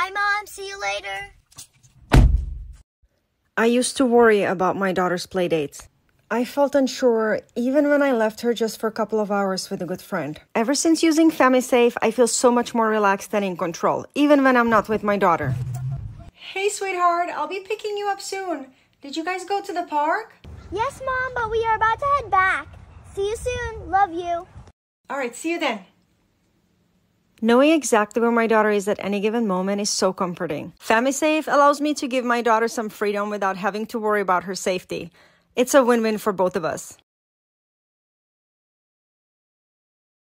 Bye, Mom. See you later. I used to worry about my daughter's playdates. I felt unsure even when I left her just for a couple of hours with a good friend. Ever since using FamiSafe, I feel so much more relaxed and in control, even when I'm not with my daughter. Hey, sweetheart, I'll be picking you up soon. Did you guys go to the park? Yes, Mom, but we are about to head back. See you soon. Love you. All right, see you then. Knowing exactly where my daughter is at any given moment is so comforting. FamiSafe allows me to give my daughter some freedom without having to worry about her safety. It's a win win for both of us.